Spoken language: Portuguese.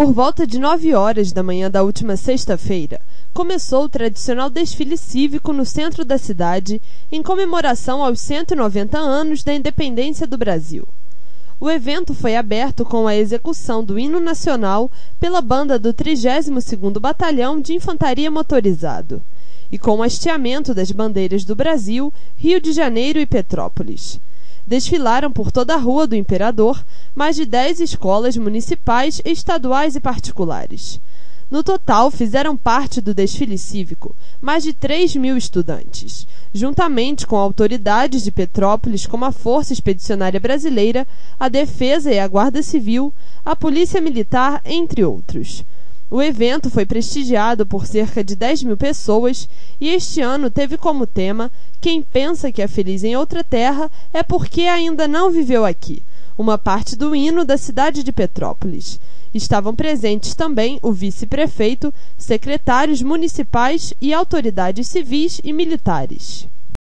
Por volta de nove horas da manhã da última sexta-feira, começou o tradicional desfile cívico no centro da cidade em comemoração aos 190 anos da independência do Brasil. O evento foi aberto com a execução do hino nacional pela banda do 32º Batalhão de Infantaria Motorizado e com o hasteamento das bandeiras do Brasil, Rio de Janeiro e Petrópolis desfilaram por toda a Rua do Imperador mais de dez escolas municipais, estaduais e particulares. No total, fizeram parte do desfile cívico mais de 3 mil estudantes, juntamente com autoridades de Petrópolis, como a Força Expedicionária Brasileira, a Defesa e a Guarda Civil, a Polícia Militar, entre outros. O evento foi prestigiado por cerca de 10 mil pessoas e este ano teve como tema Quem pensa que é feliz em outra terra é porque ainda não viveu aqui, uma parte do hino da cidade de Petrópolis. Estavam presentes também o vice-prefeito, secretários municipais e autoridades civis e militares.